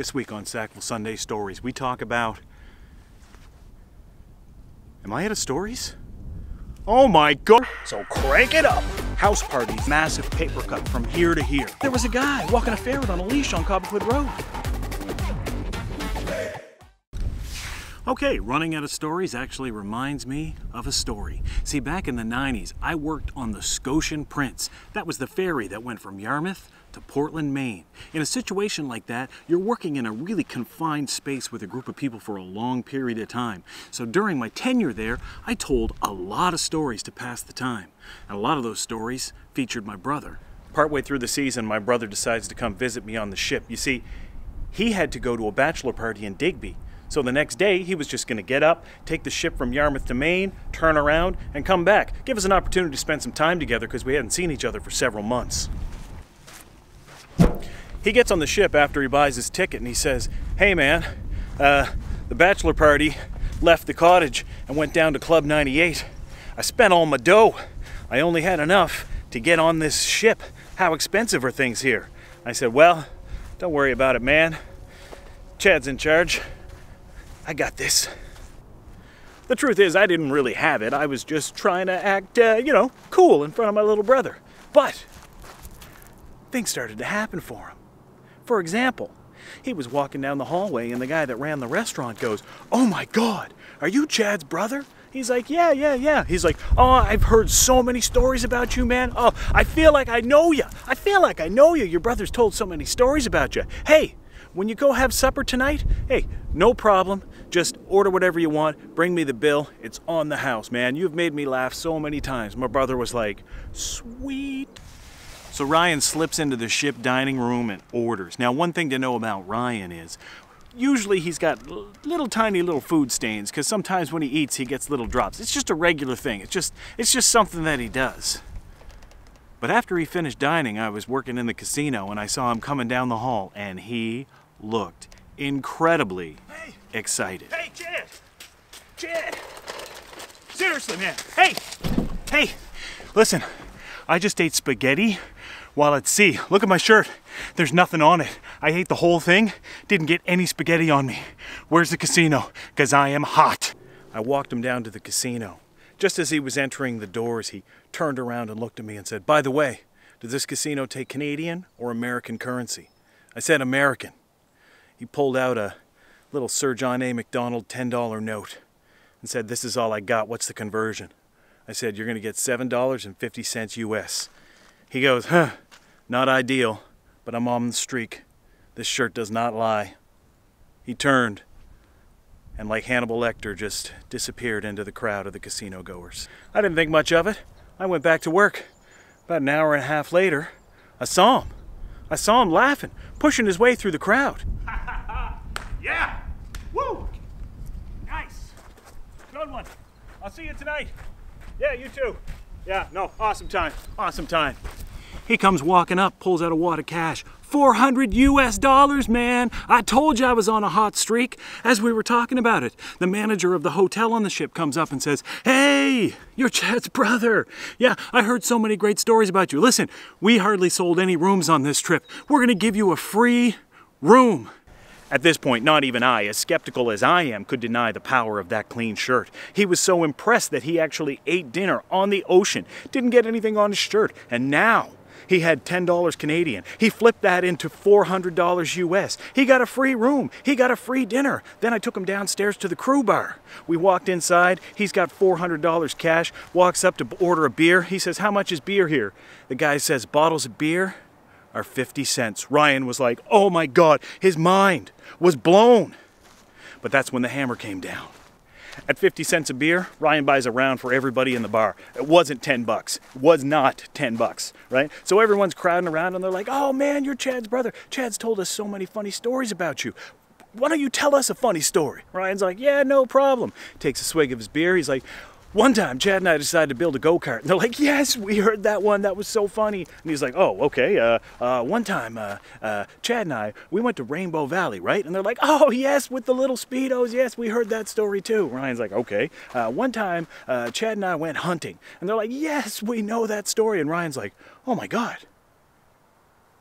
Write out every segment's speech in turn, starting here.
This week on Sackville Sunday Stories, we talk about. Am I out of stories? Oh my god! So crank it up! House parties, massive paper cut from here to here. There was a guy walking a ferret on a leash on Cobequid Road. Okay, running out of stories actually reminds me of a story. See, back in the 90s, I worked on the Scotia Prince. That was the ferry that went from Yarmouth to Portland, Maine. In a situation like that, you're working in a really confined space with a group of people for a long period of time. So during my tenure there, I told a lot of stories to pass the time. And a lot of those stories featured my brother. Partway through the season, my brother decides to come visit me on the ship. You see, he had to go to a bachelor party in Digby. So the next day, he was just going to get up, take the ship from Yarmouth to Maine, turn around, and come back. Give us an opportunity to spend some time together because we hadn't seen each other for several months. He gets on the ship after he buys his ticket and he says, Hey man, uh, the bachelor party left the cottage and went down to Club 98. I spent all my dough. I only had enough to get on this ship. How expensive are things here? I said, Well, don't worry about it, man. Chad's in charge. I got this. The truth is, I didn't really have it. I was just trying to act, uh, you know, cool in front of my little brother. But things started to happen for him. For example, he was walking down the hallway and the guy that ran the restaurant goes, Oh my God, are you Chad's brother? He's like, Yeah, yeah, yeah. He's like, Oh, I've heard so many stories about you, man. Oh, I feel like I know you. I feel like I know you. Your brother's told so many stories about you. Hey, when you go have supper tonight, hey, no problem. Just order whatever you want, bring me the bill. It's on the house, man. You've made me laugh so many times. My brother was like, sweet. So Ryan slips into the ship dining room and orders. Now, one thing to know about Ryan is usually he's got little tiny little food stains because sometimes when he eats he gets little drops. It's just a regular thing. It's just it's just something that he does. But after he finished dining, I was working in the casino and I saw him coming down the hall and he looked incredibly Hey. Excited. Hey, Chad! Chad! Seriously, man. Hey! Hey! Listen, I just ate spaghetti while at sea. Look at my shirt. There's nothing on it. I ate the whole thing, didn't get any spaghetti on me. Where's the casino? Because I am hot. I walked him down to the casino. Just as he was entering the doors, he turned around and looked at me and said, By the way, does this casino take Canadian or American currency? I said, American. He pulled out a little Sir John A. MacDonald $10 note and said, This is all I got. What's the conversion? I said, You're going to get $7.50 US. He goes, Huh, not ideal, but I'm on the streak. This shirt does not lie. He turned and, like Hannibal Lecter, just disappeared into the crowd of the casino goers. I didn't think much of it. I went back to work. About an hour and a half later, I saw him. I saw him laughing, pushing his way through the crowd. Yeah! Woo! Nice! Good one. I'll see you tonight. Yeah, you too. Yeah, no, awesome time. Awesome time. He comes walking up, pulls out a wad of cash. 400 US dollars, man. I told you I was on a hot streak. As we were talking about it, the manager of the hotel on the ship comes up and says, Hey, you're Chad's brother. Yeah, I heard so many great stories about you. Listen, we hardly sold any rooms on this trip. We're going to give you a free room. At this point, not even I, as skeptical as I am, could deny the power of that clean shirt. He was so impressed that he actually ate dinner on the ocean, didn't get anything on his shirt, and now he had $10 Canadian. He flipped that into $400 US. He got a free room. He got a free dinner. Then I took him downstairs to the crew bar. We walked inside. He's got $400 cash, walks up to order a beer. He says, How much is beer here? The guy says, Bottles of beer? Are 50 cents. Ryan was like, oh my God, his mind was blown. But that's when the hammer came down. At 50 cents a beer, Ryan buys a round for everybody in the bar. It wasn't 10 bucks. It was not 10 bucks, right? So everyone's crowding around and they're like, oh man, you're Chad's brother. Chad's told us so many funny stories about you. Why don't you tell us a funny story? Ryan's like, yeah, no problem. Takes a swig of his beer. He's like, one time, Chad and I decided to build a go kart, and they're like, "Yes, we heard that one. That was so funny." And he's like, "Oh, okay. Uh, uh, one time, uh, uh, Chad and I, we went to Rainbow Valley, right?" And they're like, "Oh, yes, with the little speedos. Yes, we heard that story too." Ryan's like, "Okay." Uh, one time, uh, Chad and I went hunting, and they're like, "Yes, we know that story." And Ryan's like, "Oh my God,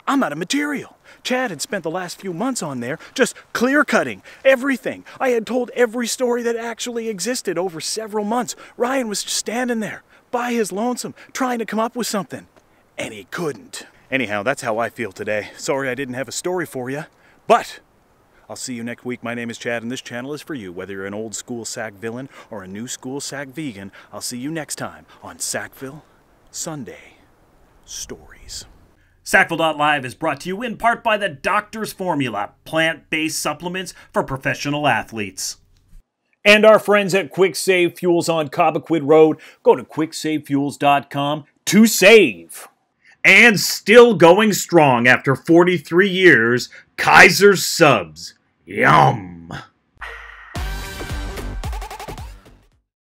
I'm out of material. Chad had spent the last few months on there just clear cutting everything. I had told every story that actually existed over several months. Ryan was just standing there by his lonesome trying to come up with something. And he couldn't. Anyhow, that's how I feel today. Sorry I didn't have a story for you. But I'll see you next week. My name is Chad, and this channel is for you. Whether you're an old school Sack villain or a new school Sack vegan, I'll see you next time on Sackville Sunday Stories. Sackville.live is brought to you in part by the Doctor's Formula, plant based supplements for professional athletes. And our friends at Quick Save Fuels on Cobequid Road. Go to quicksavefuels.com to save. And still going strong after 43 years, Kaiser Subs. Yum!